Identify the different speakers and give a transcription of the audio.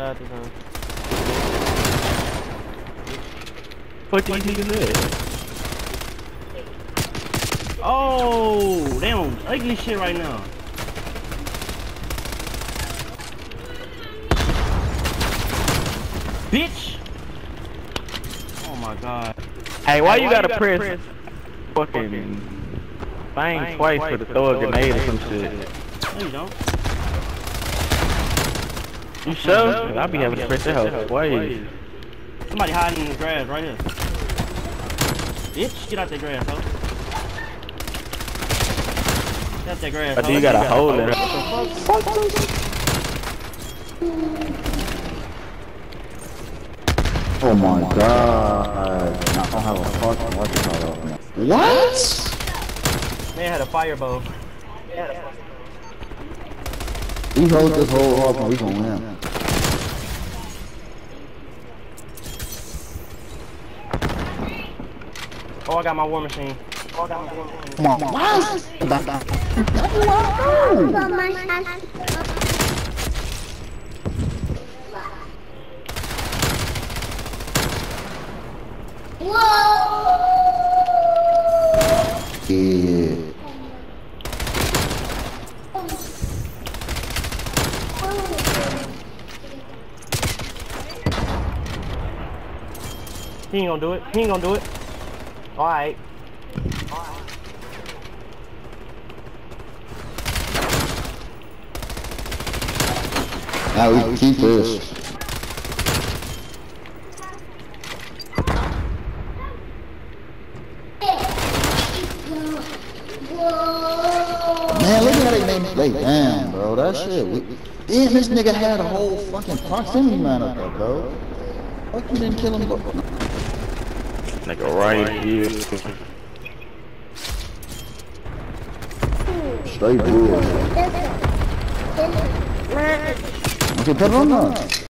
Speaker 1: side this time.
Speaker 2: What these niggas at?
Speaker 1: Oh, they on ugly shit right now. Bitch! Oh my god.
Speaker 2: Hey, why, you, gotta, press, fucking thing twice for to throw a grenade or some shit?
Speaker 1: No, you don't.
Speaker 2: You sure? I'll be having to press that hoe twice.
Speaker 1: Somebody hiding in the grass right here. Bitch, get out that grass, ho. Get out that grass,
Speaker 2: But
Speaker 1: ho.
Speaker 2: you got a hole in it.
Speaker 3: Oh my god. I don't have a fucking what you call it. What?
Speaker 1: Man had a fire bow.
Speaker 3: We hold this whole up and we gonna win.
Speaker 1: Oh, I got my war machine. Oh, I got my war machine.
Speaker 3: Come on. What? That, that, that's what I do. Yeah.
Speaker 1: He ain't gonna do it. He ain't gonna do it. Alright.
Speaker 3: Now we keep this. Man, look at how they made me play. Damn, bro, that shit. We, damn, this nigga had a whole fucking proximity man up there, bro. Fuck you didn't kill him.
Speaker 2: Nigga right here.
Speaker 3: Straight bull. Okay, put it on now.